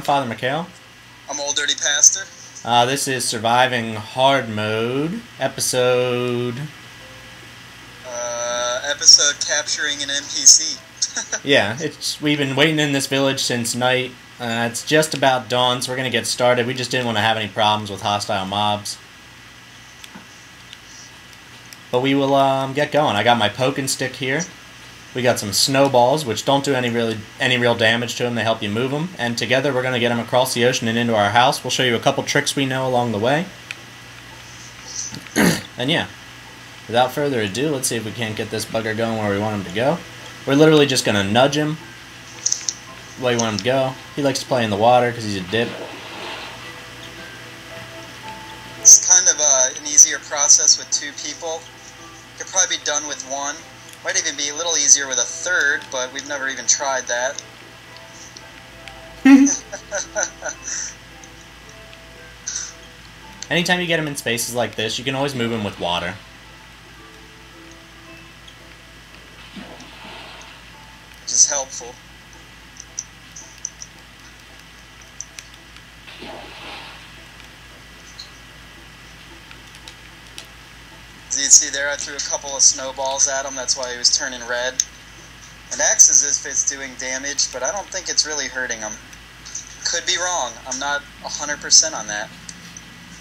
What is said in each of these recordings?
I'm Father McHale. I'm Ol Dirty Pastur. Uh, this is Surviving Hard Mode, episode. Uh, episode capturing an NPC. yeah, it's we've been waiting in this village since night. Uh, it's just about dawn, so we're gonna get started. We just didn't want to have any problems with hostile mobs. But we will um, get going. I got my poking stick here. We got some snowballs, which don't do any really any real damage to them. They help you move them. And together, we're gonna get them across the ocean and into our house. We'll show you a couple tricks we know along the way. and yeah, without further ado, let's see if we can't get this bugger going where we want him to go. We're literally just gonna nudge him. Where you want him to go. He likes to play in the water because he's a dip. It's kind of uh, an easier process with two people. Could probably be done with one. Might even be a little easier with a third, but we've never even tried that. Anytime you get him in spaces like this, you can always move him with water. Which is helpful. As you can see there, I threw a couple of snowballs at him. That's why he was turning red. It acts as if it's doing damage, but I don't think it's really hurting him. Could be wrong. I'm not 100% on that.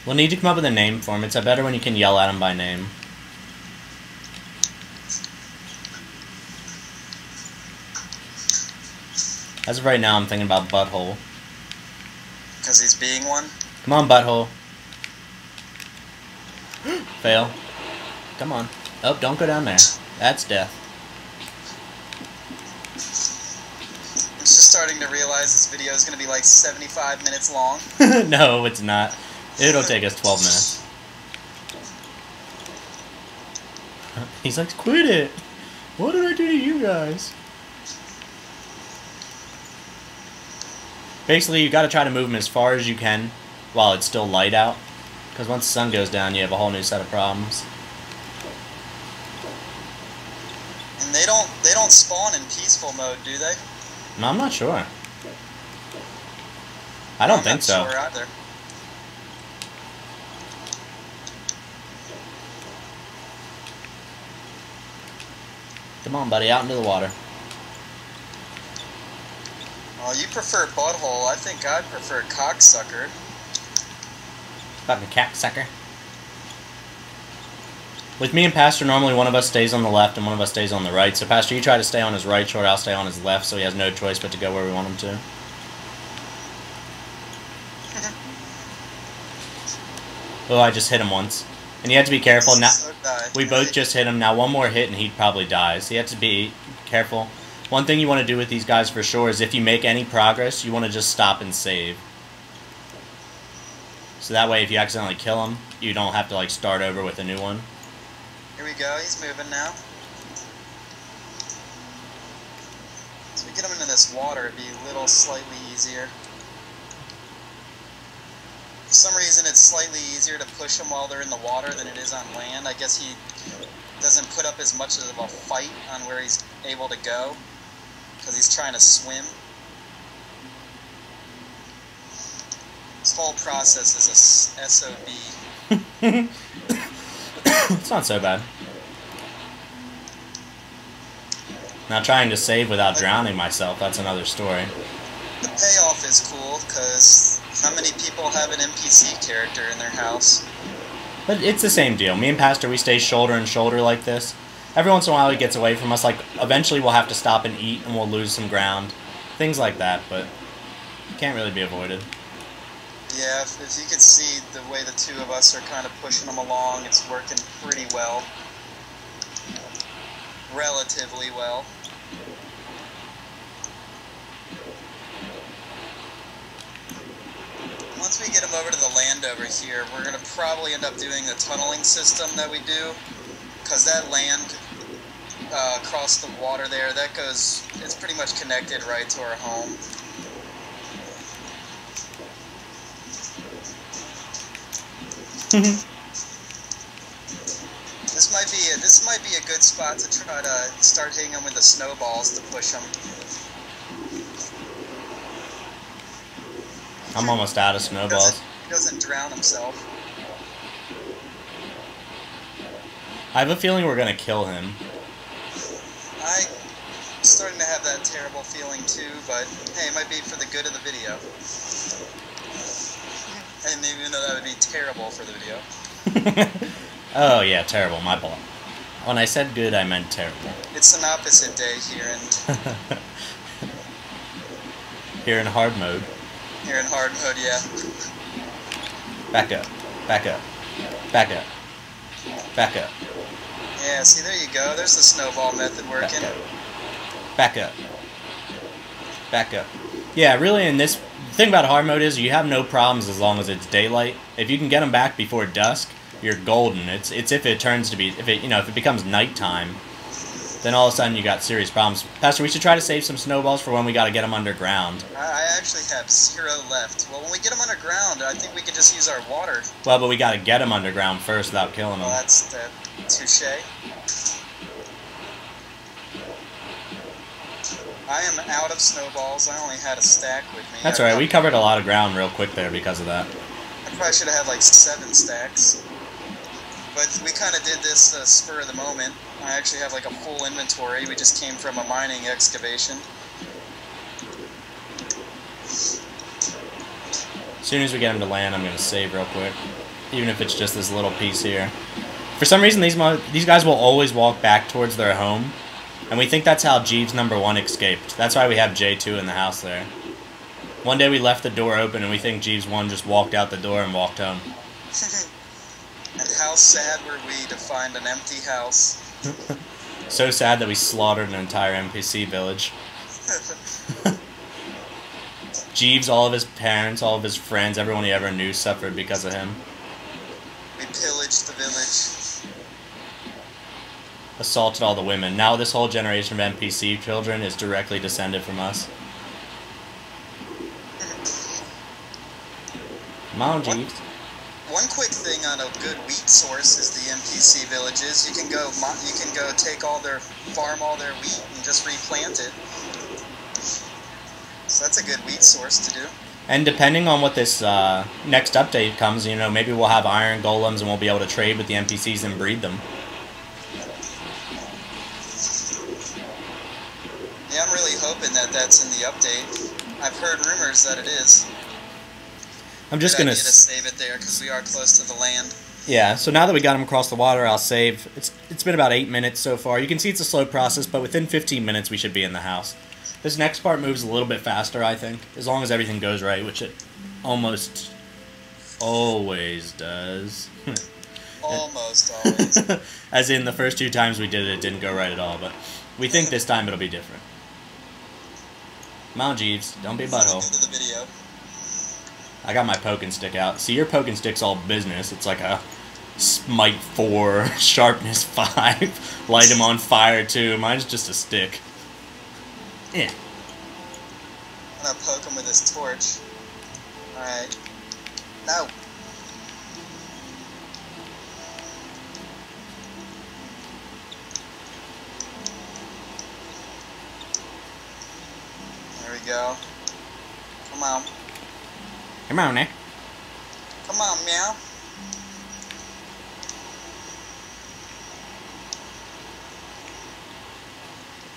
We'll need to come up with a name for him. It's better when you can yell at him by name. As of right now, I'm thinking about Butthole. Because he's being one? Come on, Butthole. Fail. Come on. Oh, don't go down there. That's death. I'm just starting to realize this video is going to be like 75 minutes long. no, it's not. It'll take us 12 minutes. He's like, quit it! What did I do to you guys? Basically, you gotta try to move him as far as you can while it's still light out. Because once the sun goes down, you have a whole new set of problems. And they don't they don't spawn in peaceful mode, do they? No, I'm not sure. I don't I'm think not so. Sure either. Come on, buddy, out into the water. Well, you prefer butthole. I think I'd prefer cocksucker. Fucking cocksucker. With me and Pastor, normally one of us stays on the left and one of us stays on the right. So, Pastor, you try to stay on his right short, I'll stay on his left, so he has no choice but to go where we want him to. oh, I just hit him once. And you have to be careful. Now, we both just hit him. Now, one more hit and he'd probably dies. So, you have to be careful. One thing you want to do with these guys for sure is if you make any progress, you want to just stop and save. So that way, if you accidentally kill him, you don't have to like start over with a new one. We go. He's moving now. So we get him into this water, it'd be a little slightly easier. For some reason, it's slightly easier to push him while they're in the water than it is on land. I guess he doesn't put up as much of a fight on where he's able to go because he's trying to swim. This whole process is a SOB. it's not so bad. Now trying to save without drowning myself, that's another story. The payoff is cool because how many people have an NPC character in their house? But it's the same deal. Me and Pastor, we stay shoulder and shoulder like this. Every once in a while he gets away from us, like eventually we'll have to stop and eat and we'll lose some ground. Things like that, but it can't really be avoided. Yeah, if, if you could see the way the two of us are kind of pushing them along, it's working pretty well. Relatively well. Once we get them over to the land over here, we're going to probably end up doing the tunneling system that we do. Because that land uh, across the water there, that goes, it's pretty much connected right to our home. This might be a, this might be a good spot to try to start hitting them with the snowballs to push them. I'm almost out of He snowballs. doesn't, he doesn't drown himself. I have a feeling we're gonna kill him. I'm starting to have that terrible feeling too, but hey, it might be for the good of the video. And even though that would be terrible for the video. oh yeah, terrible. My fault. When I said good, I meant terrible. It's an opposite day here in Here in hard mode. Here in hard mode, yeah. Back up. Back up. Back up. Back up. Yeah, see there you go. There's the snowball method Back working. up. Back up. Back up. Yeah, really. In this the thing about hard mode is you have no problems as long as it's daylight. If you can get them back before dusk, you're golden. It's it's if it turns to be if it you know if it becomes nighttime, then all of a sudden you got serious problems. Pastor, we should try to save some snowballs for when we got to get them underground. I, I actually have zero left. Well, when we get them underground, I think we could just use our water. Well, but we got to get them underground first without killing them. Well, that's the touche. I am out of snowballs. I only had a stack with me. That's I all right. We covered a lot of ground real quick there because of that. I probably should have had like seven stacks. But we kind of did this uh, spur of the moment. I actually have like a full inventory. We just came from a mining excavation. As soon as we get them to land, I'm gonna save real quick, even if it's just this little piece here. For some reason, these these guys will always walk back towards their home, and we think that's how Jeeves number one escaped. That's why we have J2 in the house there. One day we left the door open, and we think Jeeves one just walked out the door and walked home. and how sad were we to find an empty house? So sad that we slaughtered an entire NPC village. Jeeves, all of his parents, all of his friends, everyone he ever knew suffered because of him. we pillaged the village. assaulted all the women. Now this whole generation of NPC children is directly descended from us. On, Jeeves. One quick thing on a good wheat source is the NPC villages. You can go, you can go take all their, farm all their wheat and just replant it. So that's a good wheat source to do. And depending on what this uh, next update comes, you know, maybe we'll have iron golems and we'll be able to trade with the NPCs and breed them. Yeah, I'm really hoping that that's in the update. I've heard rumors that it is. I'm just gonna. idea to save it there because we are close to the land. Yeah. So now that we got them across the water, I'll save. It's it's been about eight minutes so far. You can see it's a slow process, but within 15 minutes we should be in the house. This next part moves a little bit faster, I think, as long as everything goes right, which it almost always does. Almost always. As in the first two times we did it, it didn't go right at all, but we think this time it'll be different. Mount Jeeves, don't be a butthole. go to the video. I got my poking stick out. See, your poking stick's all business. It's like a smite 4, sharpness 5, light him on fire too. Mine's just a stick. Yeah. I'm gonna poke him with this torch. Alright. No. There we go. Come on. Come on, eh? Come on, meow.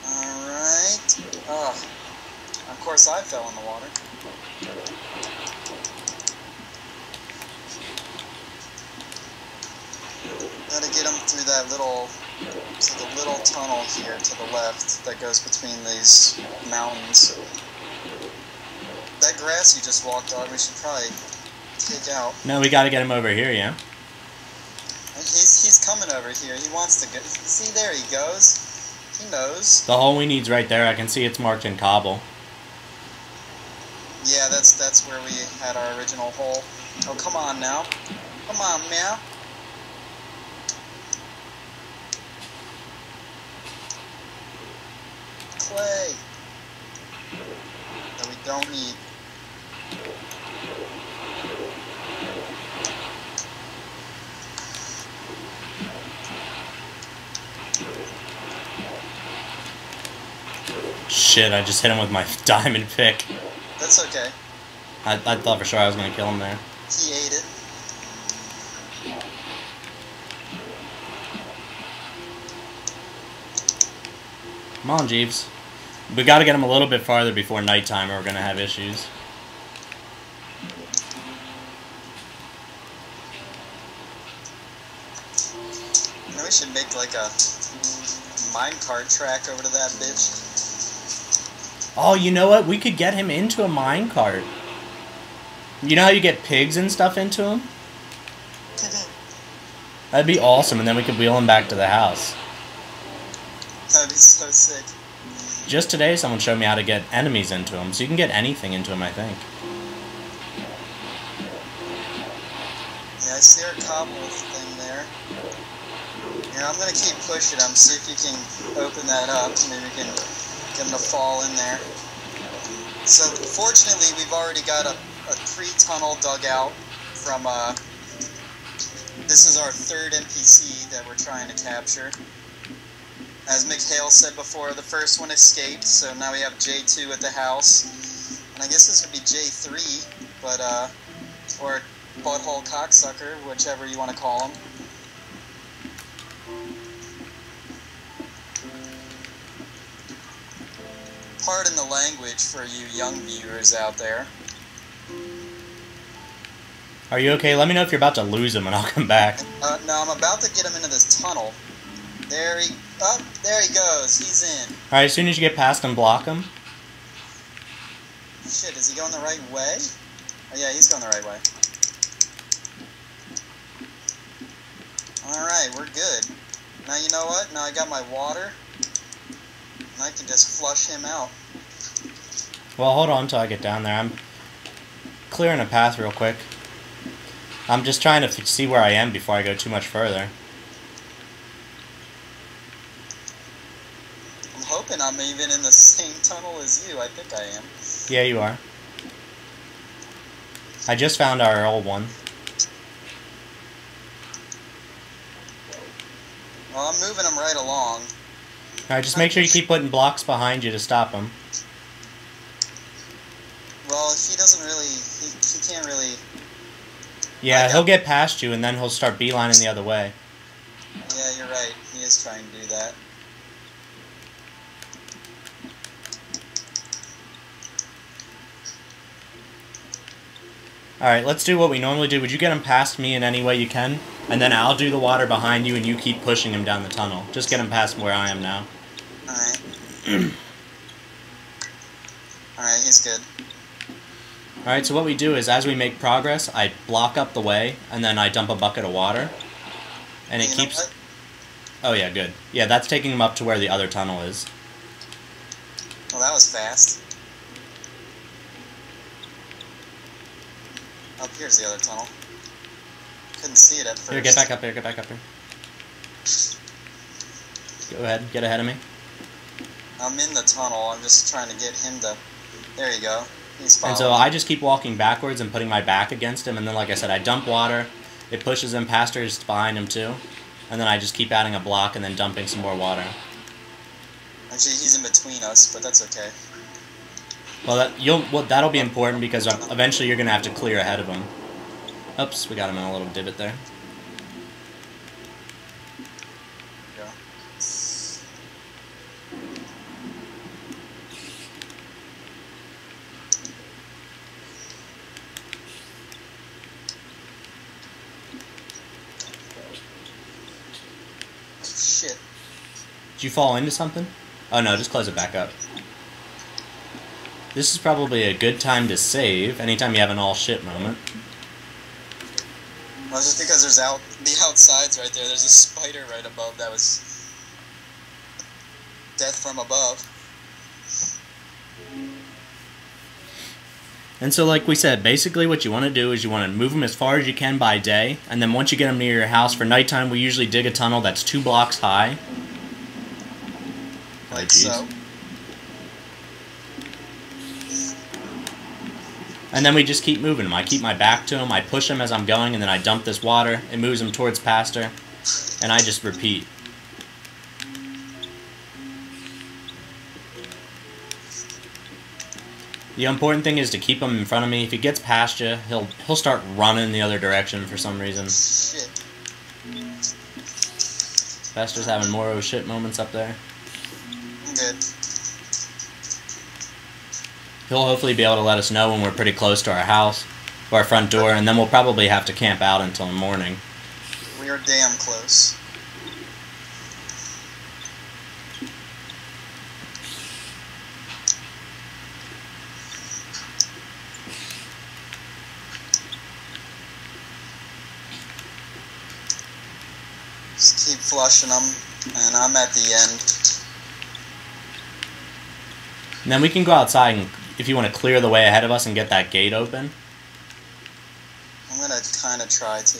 Alright. Oh. Of course I fell in the water. Gotta get them through that little, so the little tunnel here to the left that goes between these mountains. Grass you just walked on, we should probably take out. No, we gotta get him over here, yeah? He's he's coming over here. He wants to go. See, there he goes. He knows. The hole we need's right there. I can see it's marked in cobble. Yeah, that's that's where we had our original hole. Oh, come on now. Come on, meow. Clay. That we don't need. Shit, I just hit him with my diamond pick. That's okay. I, I thought for sure I was gonna kill him there. He ate it. Come on, Jeeves. We gotta get him a little bit farther before nighttime or we're gonna have issues. You know, we should make like a minecart track over to that bitch. Oh, you know what? We could get him into a minecart. You know how you get pigs and stuff into him? That'd be awesome, and then we could wheel him back to the house. That'd be so sick. Just today, someone showed me how to get enemies into him, so you can get anything into him, I think. Yeah, I see our cobble. I'm gonna keep pushing him, see if you can open that up. Maybe we can get him to fall in there. So, fortunately, we've already got a, a pre-tunnel dug out from, uh, this is our third NPC that we're trying to capture. As McHale said before, the first one escaped, so now we have J2 at the house. And I guess this would be J3, but, uh, or butthole cocksucker, whichever you want to call him. Pardon the language for you young viewers out there. Are you okay? Let me know if you're about to lose him, and I'll come back. Uh, no, I'm about to get him into this tunnel. There he, oh, there he goes. He's in. Alright, as soon as you get past him, block him. Shit, is he going the right way? Oh yeah, he's going the right way. Alright, we're good. Now you know what? Now I got my water. I can just flush him out. Well, hold on until I get down there. I'm clearing a path real quick. I'm just trying to f- see where I am before I go too much further. I'm hoping I'm even in the same tunnel as you. I think I am. Yeah, you are. I just found our old one. Well, I'm moving him right along. Alright, just make sure you keep putting blocks behind you to stop him. Well, he doesn't really. He, he can't really. Yeah, he'll uh, get past you and then he'll start beelining the other way. Yeah, you're right. He is trying to do that. Alright, let's do what we normally do. Would you get him past me in any way you can? And then I'll do the water behind you and you keep pushing him down the tunnel. Just get him past where I am now. Alright. He's good. Alright, so what we do is as we make progress, I block up the way and then I dump a bucket of water. And it You keeps. Oh, yeah, good. Yeah, that's taking him up to where the other tunnel is. Well, that was fast. Up here's the other tunnel. Couldn't see it at first. Here, get back up here, get back up here. Go ahead, get ahead of me. I'm in the tunnel. I'm just trying to get him to. There you go. He's following. And so I just keep walking backwards and putting my back against him, and then, like I said, I dump water. It pushes him past her, just behind him too. And then I just keep adding a block and then dumping some more water. Actually, he's in between us, but that's okay. Well, that you'll well, that'll be important because eventually you're gonna have to clear ahead of him. Oops, we got him in a little divot there. There you go. Oh, shit. Did you fall into something? Oh no, just close it back up. This is probably a good time to save anytime you have an all shit moment. Well, just because there's out the outsides right there. There's a spider right above that was death from above. And so, like we said, basically what you want to do is you want to move them as far as you can by day, and then once you get them near your house for nighttime, we usually dig a tunnel that's two blocks high. Like so. And then we just keep moving them. I keep my back to them, I push them as I'm going, and then I dump this water. It moves them towards Pastor, and I just repeat. The important thing is to keep him in front of me. If he gets past you, he'll he'll start running the other direction for some reason. Shit. Fester's having more oh shit moments up there. Good. He'll hopefully be able to let us know when we're pretty close to our house or our front door, and then we'll probably have to camp out until morning. We are damn close. Just keep flushing them, and I'm at the end. And then we can go outside and, if you want to clear the way ahead of us and get that gate open. I'm gonna kind of try to.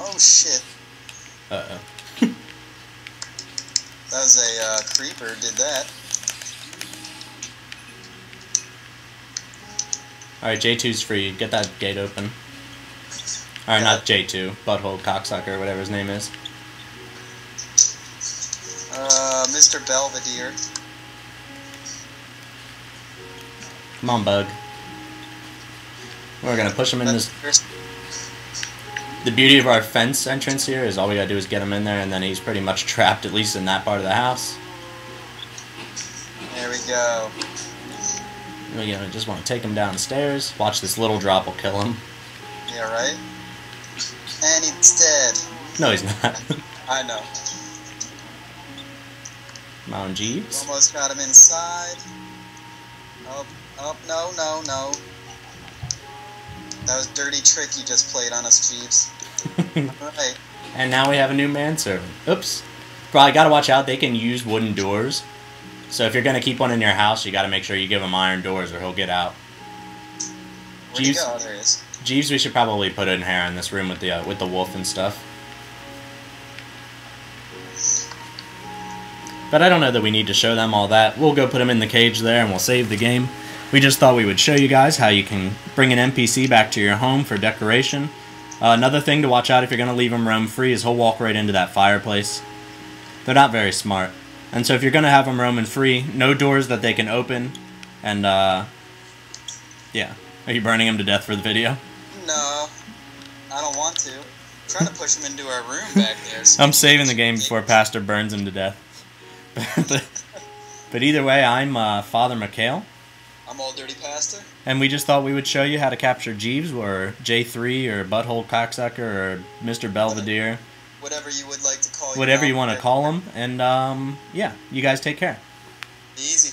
Oh shit! Uh oh. That was a uh, creeper. Did that? Alright, J2's free. Get that gate open. Alright, not J2. Butthole cocksucker, whatever his name is. Uh, Mr. Belvedere. Come on, bug. We're gonna push him in this. The beauty of our fence entrance here is all we gotta do is get him in there, and then he's pretty much trapped, at least in that part of the house. There we go. We gonna just want to take him downstairs. Watch this little drop will kill him. Yeah, right? And he's dead. No, he's not. I know. Come on, Jeeves. Almost got him inside. Oh, oh, no, no, no. That was dirty trick you just played on us, Jeeves. Right. and now we have a new manservant. Oops. Probably gotta watch out. They can use wooden doors. So if you're gonna keep one in your house, you gotta make sure you give him iron doors, or he'll get out. Where'd he Jeeves. go? There he is. Jeeves, we should probably put in here in this room with the uh, with the wolf and stuff. But I don't know that we need to show them all that. We'll go put them in the cage there and we'll save the game. We just thought we would show you guys how you can bring an NPC back to your home for decoration. Uh, another thing to watch out if you're going to leave him roam free is he'll walk right into that fireplace. They're not very smart. And so if you're going to have them roaming free, no doors that they can open. And, uh, yeah. Are you burning them to death for the video? No, I don't want to. I'm trying to push him into our room back there. so I'm saving the game before Pastor burns them to death. but, but either way, I'm uh, Father McHale, I'm Ol Dirty Pastur. and we just thought we would show you how to capture Jeeves, or J3, or Butthole Cocksucker, or Mr. Belvedere, whatever you would like to call whatever you want to call them. And um, yeah, you guys take care. Easy.